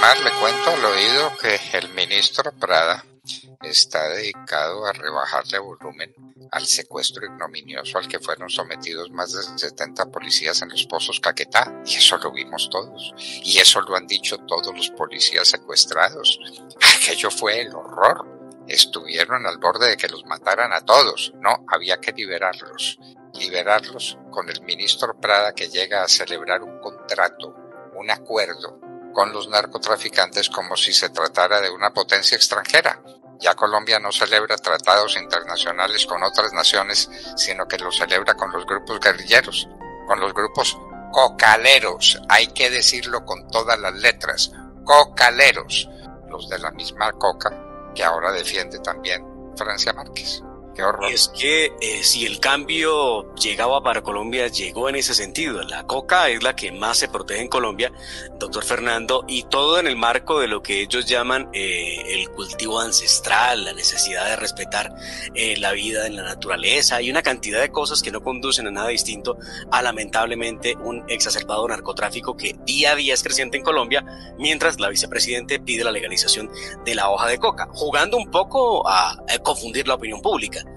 le cuento al oído que el ministro Prada está dedicado a rebajarle volumen al secuestro ignominioso al que fueron sometidos más de 70 policías en los pozos Caquetá. Y eso lo vimos todos. Y eso lo han dicho todos los policías secuestrados. Aquello fue el horror. Estuvieron al borde de que los mataran a todos. No, había que liberarlos. Liberarlos con el ministro Prada que llega a celebrar un contrato, un acuerdo con los narcotraficantes como si se tratara de una potencia extranjera. Ya Colombia no celebra tratados internacionales con otras naciones, sino que los celebra con los grupos guerrilleros, con los grupos cocaleros, hay que decirlo con todas las letras, cocaleros, los de la misma coca que ahora defiende también Francia Márquez. Es que eh, si el cambio llegaba para Colombia, llegó en ese sentido. La coca es la que más se protege en Colombia, doctor Fernando, y todo en el marco de lo que ellos llaman eh, el cultivo ancestral, la necesidad de respetar eh, la vida en la naturaleza. Y una cantidad de cosas que no conducen a nada distinto a lamentablemente un exacerbado narcotráfico que día a día es creciente en Colombia, mientras la vicepresidente pide la legalización de la hoja de coca, jugando un poco a confundir la opinión pública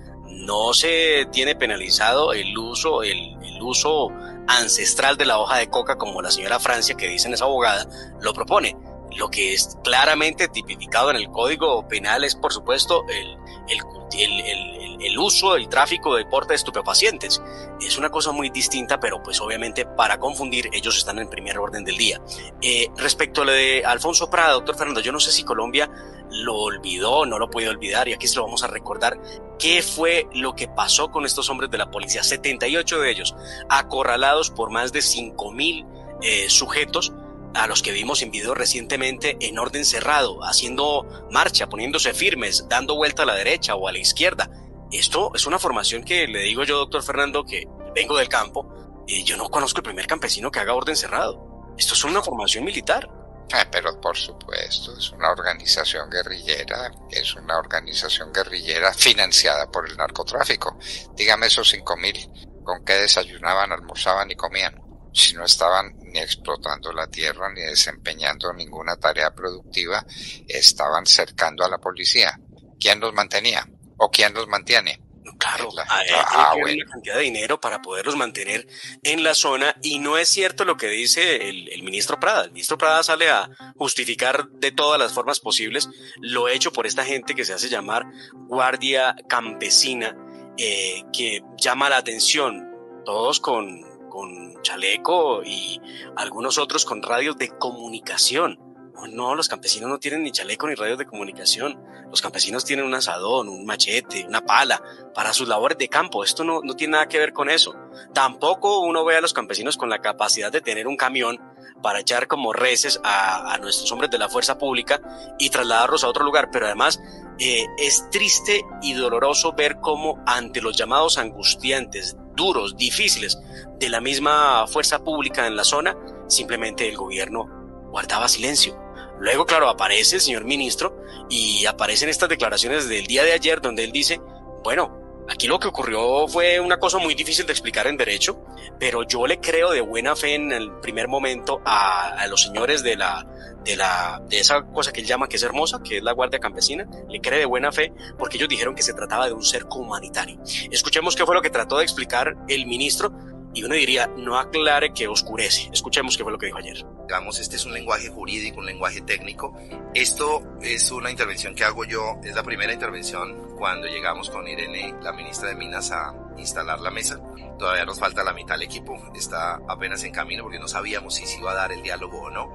no se tiene penalizado el uso, el, uso ancestral de la hoja de coca como la señora Francia, que dicen esa abogada, lo propone. Lo que es claramente tipificado en el Código Penal es, por supuesto, el, el, el, uso y tráfico de porte de estupefacientes. Es una cosa muy distinta, pero pues obviamente para confundir, ellos están en primer orden del día. Eh, respecto a lo de Alfonso Prada, doctor Fernando, yo no sé si Colombia lo olvidó, no lo puede olvidar, y aquí se lo vamos a recordar, qué fue lo que pasó con estos hombres de la policía, 78 de ellos, acorralados por más de 5 mil eh, sujetos, a los que vimos en video recientemente en orden cerrado, haciendo marcha, poniéndose firmes, dando vuelta a la derecha o a la izquierda. Esto es una formación que le digo yo, doctor Fernando, que vengo del campo, y yo no conozco el primer campesino que haga orden cerrado. Esto es una formación militar. Ah, pero por supuesto, es una organización guerrillera, es una organización guerrillera financiada por el narcotráfico. Dígame esos cinco mil, ¿con qué desayunaban, almorzaban y comían? Si no estaban ni explotando la tierra ni desempeñando ninguna tarea productiva, estaban cercando a la policía. ¿Quién los mantenía? ¿O quién los mantiene? Claro, hay ah, una cantidad de dinero para poderlos mantener en la zona y no es cierto lo que dice el, ministro Prada. El ministro Prada sale a justificar de todas las formas posibles lo hecho por esta gente que se hace llamar Guardia Campesina, eh, que llama la atención, todos con, con chaleco y algunos otros con radios de comunicación no, los campesinos no tienen ni chaleco ni radios de comunicación. Los campesinos tienen un asadón, un machete, una pala para sus labores de campo. Esto no, no tiene nada que ver con eso. Tampoco uno ve a los campesinos con la capacidad de tener un camión para echar como reces a, nuestros hombres de la fuerza pública y trasladarlos a otro lugar. Pero además eh, es triste y doloroso ver cómo ante los llamados angustiantes, duros, difíciles de la misma fuerza pública en la zona, simplemente el gobierno guardaba silencio. Luego, claro, aparece el señor ministro y aparecen estas declaraciones del día de ayer donde él dice, bueno, aquí lo que ocurrió fue una cosa muy difícil de explicar en derecho, pero yo le creo de buena fe en el primer momento a, los señores de la, de la, de esa cosa que él llama que es hermosa, que es la Guardia Campesina, le cree de buena fe porque ellos dijeron que se trataba de un cerco humanitario. Escuchemos qué fue lo que trató de explicar el ministro y uno diría, no aclare que oscurece. Escuchemos qué fue lo que dijo ayer. Digamos, este es un lenguaje jurídico, un lenguaje técnico. Esto es una intervención que hago yo, es la primera intervención cuando llegamos con Irene, la ministra de Minas, a instalar la mesa. Todavía nos falta la mitad del equipo, está apenas en camino porque no sabíamos si se iba a dar el diálogo o no.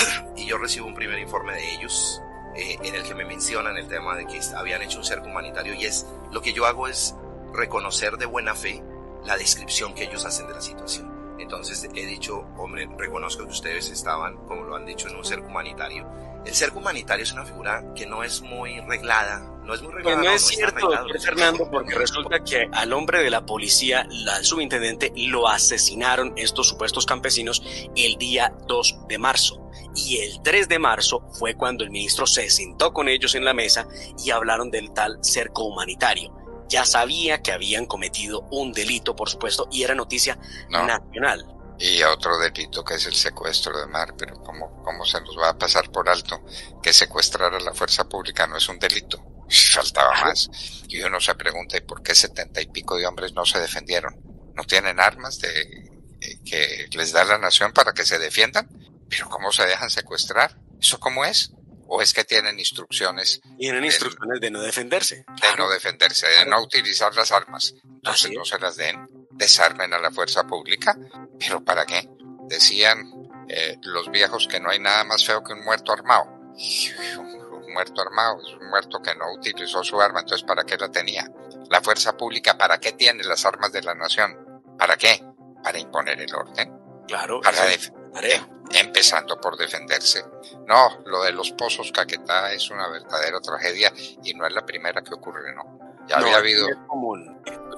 y yo recibo un primer informe de ellos eh, en el que me mencionan el tema de que habían hecho un cerco humanitario y es lo que yo hago es reconocer de buena fe la descripción que ellos hacen de la situación. Entonces he dicho, hombre, reconozco que ustedes estaban, como lo han dicho, en un cerco humanitario. El cerco humanitario es una figura que no es muy reglada, no es muy reglada. no, es cierto, Fernando, porque resulta que al hombre de la policía, al subintendente, lo asesinaron estos supuestos campesinos el día 2 de marzo. Y el 3 de marzo fue cuando el ministro se sentó con ellos en la mesa y hablaron del tal cerco humanitario ya sabía que habían cometido un delito, por supuesto, y era noticia nacional. Y otro delito que es el secuestro de mar, pero ¿cómo, cómo se nos va a pasar por alto que secuestrar a la fuerza pública no es un delito? Faltaba más. Y uno se pregunta, ¿y por qué setenta y pico de hombres no se defendieron? ¿No tienen armas de, que les da la nación para que se defiendan? ¿Pero cómo se dejan secuestrar? ¿Eso cómo es? ¿O es que tienen instrucciones? Tienen instrucciones de no defenderse. De no defenderse, de no utilizar las armas. Entonces no se las den, desarmen a la fuerza pública. ¿Pero para qué? Decían eh, los viejos que no hay nada más feo que un muerto armado. Un muerto armado es un muerto que no utilizó su arma, entonces ¿para qué la tenía? La fuerza pública, ¿para qué tiene las armas de la nación? ¿Para qué? Para imponer el orden. Claro. Para em, empezando por defenderse. No, lo de los pozos Caquetá es una verdadera tragedia y no es la primera que ocurre, ¿no? Ya había habido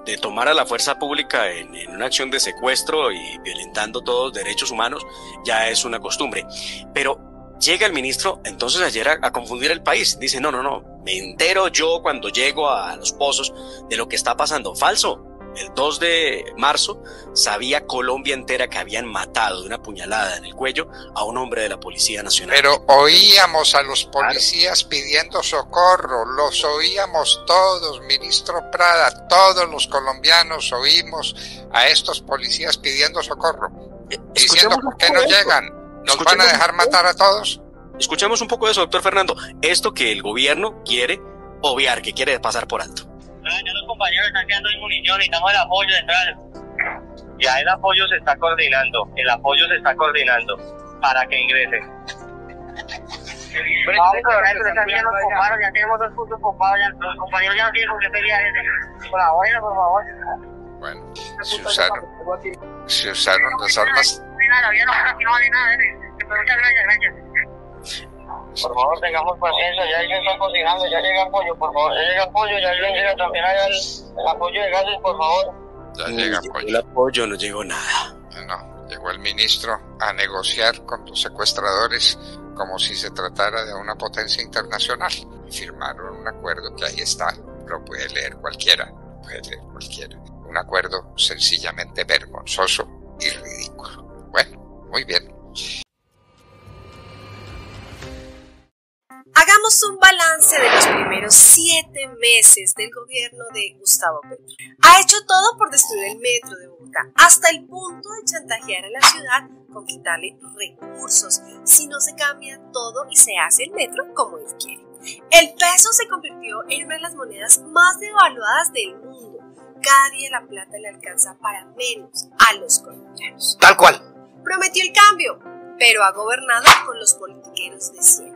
de tomar a la fuerza pública en, una acción de secuestro y violentando todos los derechos humanos ya es una costumbre. Pero llega el ministro entonces ayer a, a, confundir el país. Dice, no, no, no, me entero yo cuando llego a los pozos de lo que está pasando. Falso el 2 de marzo, sabía Colombia entera que habían matado de una puñalada en el cuello a un hombre de la Policía Nacional. Pero oíamos a los policías pidiendo socorro, los oíamos todos, ministro Prada, todos los colombianos oímos a estos policías pidiendo socorro, eh, diciendo por qué no llegan, nos van a dejar matar a todos. Escuchemos un poco de eso, doctor Fernando. Esto que el gobierno quiere obviar, que quiere pasar por alto. Ah, ya los compañeros están quedando en munición, necesitamos el apoyo central. Ya el apoyo se está coordinando, el apoyo se está coordinando para que ingresen. Vamos a ya nos coparon, ya tenemos dos puntos copados, ya, los compañeros ya no tienen con qué pelear. Colaboren, por favor. Bueno, se usaron, se usaron las armas. No, no, no vale nada, muchas gracias, gracias. Por favor, tengamos paciencia, ya se está cocinando, ya llega apoyo, por favor, ya llega apoyo, ya llega también allá el, apoyo de gases, por favor. Ya llega apoyo. El apoyo no llegó nada. No, llegó el ministro a negociar con los secuestradores como si se tratara de una potencia internacional. Firmaron un acuerdo que ahí está, lo puede leer cualquiera, puede leer cualquiera. Un acuerdo sencillamente vergonzoso y ridículo. Bueno, muy bien. De los primeros siete meses del gobierno de Gustavo Petro. Ha hecho todo por destruir el metro de Bogotá, hasta el punto de chantajear a la ciudad con quitarle recursos si no se cambia todo y se hace el metro como él quiere. El peso se convirtió en una de las monedas más devaluadas del mundo. Cada día la plata le alcanza para menos a los colombianos. Tal cual. Prometió el cambio, pero ha gobernado con los politiqueros de siempre.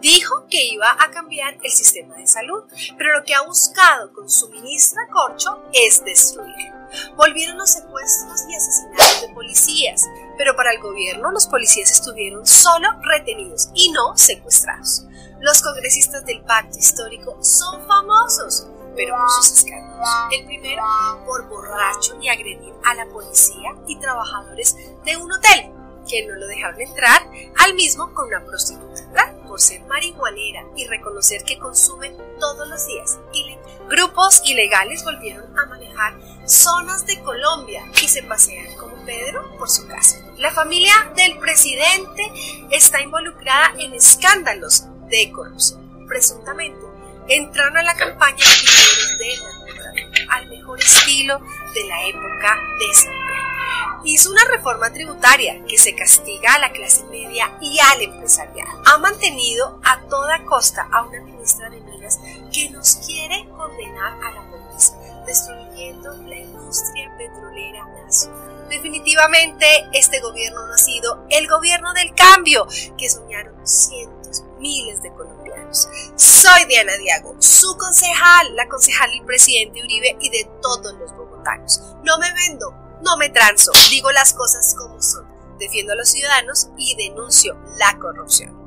Dijo que iba a cambiar el sistema de salud, pero lo que ha buscado con su ministra Corcho es destruir. Volvieron los secuestros y asesinatos de policías, pero para el gobierno los policías estuvieron solo retenidos y no secuestrados. Los congresistas del pacto histórico son famosos, pero por sus escándalos. El primero por borracho y agredir a la policía y trabajadores de un hotel que no lo dejaron entrar al mismo con una prostituta por ser marihuanera y reconocer que consumen todos los días. Grupos ilegales volvieron a manejar zonas de Colombia y se pasean como Pedro por su casa. La familia del presidente está involucrada en escándalos de corrupción. Presuntamente entraron a la campaña de al mejor estilo de la época de San hizo una reforma tributaria que se castiga a la clase media y al empresariado. Ha mantenido a toda costa a una ministra de Minas que nos quiere condenar a la pobreza, destruyendo la industria petrolera nacional. Definitivamente este gobierno no ha sido el gobierno del cambio que soñaron cientos, miles de colombianos. Soy Diana Diago, su concejal, la concejal del presidente Uribe y de todos los bogotanos. No me vendo, no me transo, digo las cosas como son, defiendo a los ciudadanos y denuncio la corrupción.